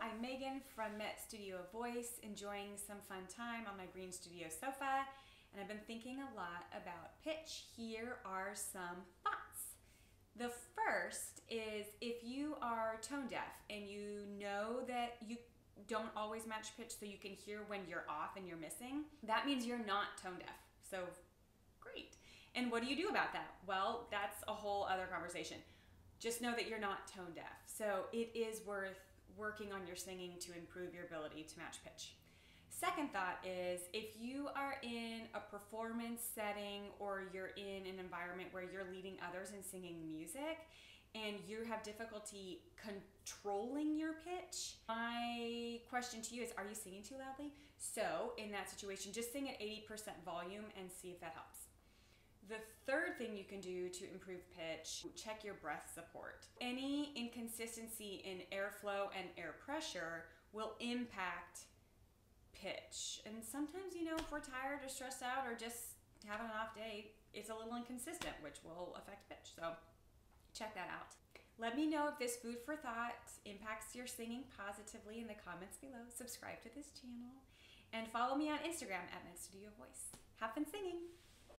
I'm Megan from Met Studio of Voice, enjoying some fun time on my green studio sofa, and I've been thinking a lot about pitch. Here are some thoughts. The first is if you are tone deaf and you know that you don't always match pitch so you can hear when you're off and you're missing, that means you're not tone deaf. So great. And what do you do about that? Well, that's a whole other conversation just know that you're not tone deaf. So it is worth working on your singing to improve your ability to match pitch. Second thought is if you are in a performance setting or you're in an environment where you're leading others and singing music and you have difficulty controlling your pitch, my question to you is are you singing too loudly? So, in that situation, just sing at 80% volume and see if that helps. The third thing you can do to improve pitch, check your breath support. Any inconsistency in airflow and air pressure will impact pitch. And sometimes, you know, if we're tired or stressed out or just having an off day, it's a little inconsistent, which will affect pitch. So check that out. Let me know if this food for thought impacts your singing positively in the comments below. Subscribe to this channel and follow me on Instagram at Met Studio Voice. Have fun singing!